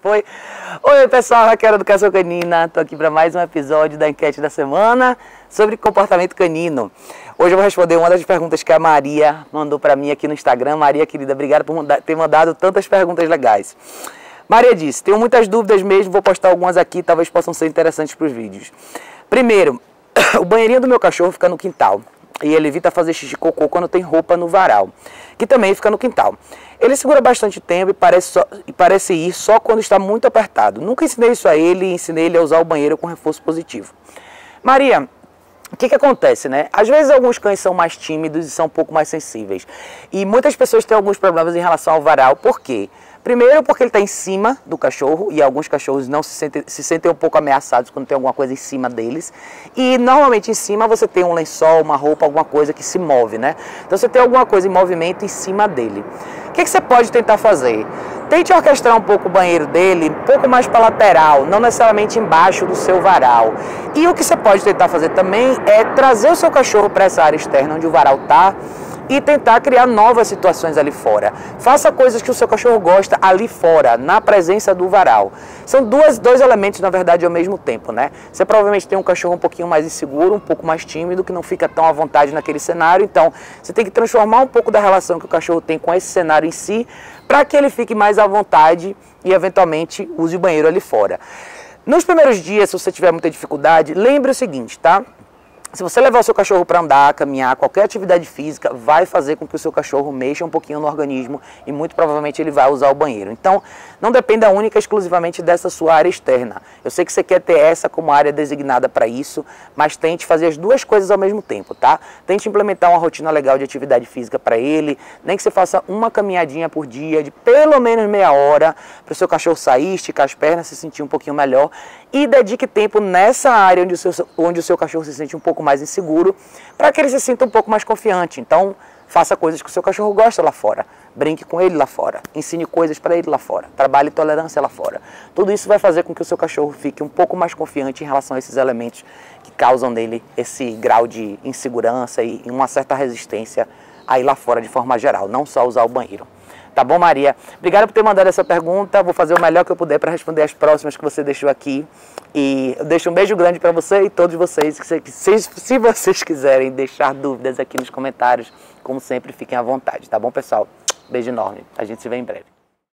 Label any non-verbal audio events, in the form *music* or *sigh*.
Foi. Oi, pessoal, Raquel Educação Canina. Estou aqui para mais um episódio da enquete da semana sobre comportamento canino. Hoje eu vou responder uma das perguntas que a Maria mandou para mim aqui no Instagram. Maria, querida, obrigada por ter mandado tantas perguntas legais. Maria disse: Tenho muitas dúvidas mesmo, vou postar algumas aqui, talvez possam ser interessantes para os vídeos. Primeiro, *coughs* o banheirinho do meu cachorro fica no quintal e ele evita fazer xixi cocô quando tem roupa no varal, que também fica no quintal. Ele segura bastante tempo e parece, só, e parece ir só quando está muito apertado. Nunca ensinei isso a ele, ensinei ele a usar o banheiro com reforço positivo. Maria, o que, que acontece, né? Às vezes alguns cães são mais tímidos e são um pouco mais sensíveis. E muitas pessoas têm alguns problemas em relação ao varal. Por quê? Primeiro porque ele está em cima do cachorro e alguns cachorros não se sentem, se sentem um pouco ameaçados quando tem alguma coisa em cima deles. E normalmente em cima você tem um lençol, uma roupa, alguma coisa que se move, né? Então você tem alguma coisa em movimento em cima dele. O que, que você pode tentar fazer? Tente orquestrar um pouco o banheiro dele, um pouco mais para lateral, não necessariamente embaixo do seu varal. E o que você pode tentar fazer também é trazer o seu cachorro para essa área externa onde o varal está e tentar criar novas situações ali fora. Faça coisas que o seu cachorro gosta ali fora, na presença do varal. São duas, dois elementos, na verdade, ao mesmo tempo, né? Você provavelmente tem um cachorro um pouquinho mais inseguro, um pouco mais tímido, que não fica tão à vontade naquele cenário. Então, você tem que transformar um pouco da relação que o cachorro tem com esse cenário em si, para que ele fique mais à vontade e, eventualmente, use o banheiro ali fora. Nos primeiros dias, se você tiver muita dificuldade, lembre o seguinte, tá? Se você levar o seu cachorro para andar, caminhar, qualquer atividade física, vai fazer com que o seu cachorro mexa um pouquinho no organismo e muito provavelmente ele vai usar o banheiro. Então, não dependa única exclusivamente dessa sua área externa. Eu sei que você quer ter essa como área designada para isso, mas tente fazer as duas coisas ao mesmo tempo, tá? Tente implementar uma rotina legal de atividade física para ele, nem que você faça uma caminhadinha por dia de pelo menos meia hora para o seu cachorro sair, esticar as pernas, se sentir um pouquinho melhor e dedique tempo nessa área onde o seu, onde o seu cachorro se sente um pouco mais inseguro, para que ele se sinta um pouco mais confiante. Então, faça coisas que o seu cachorro gosta lá fora. Brinque com ele lá fora. Ensine coisas para ele lá fora. Trabalhe tolerância lá fora. Tudo isso vai fazer com que o seu cachorro fique um pouco mais confiante em relação a esses elementos que causam nele esse grau de insegurança e uma certa resistência aí lá fora de forma geral, não só usar o banheiro. Tá bom, Maria? Obrigada por ter mandado essa pergunta. Vou fazer o melhor que eu puder para responder as próximas que você deixou aqui. E eu deixo um beijo grande para você e todos vocês. Que se, se vocês quiserem deixar dúvidas aqui nos comentários, como sempre, fiquem à vontade, tá bom, pessoal? Beijo enorme. A gente se vê em breve.